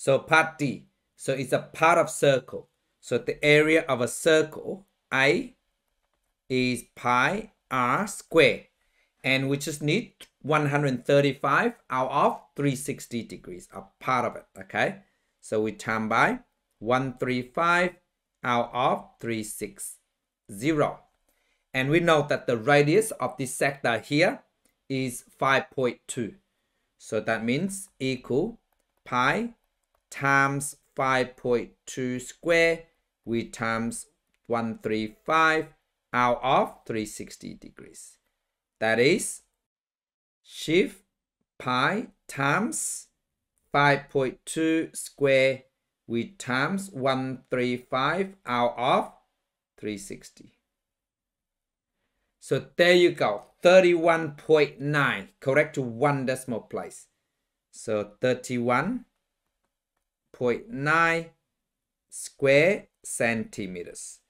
So part D. So it's a part of circle. So the area of a circle, A, is pi r square. And we just need 135 out of 360 degrees, a part of it, okay? So we time by 135 out of 360. And we know that the radius of this sector here is 5.2. So that means equal pi times 5.2 square we times 135 out of 360 degrees. That is shift pi times 5.2 square we times 135 out of 360. So there you go, 31.9, correct to one decimal place. So 31.9 square centimeters.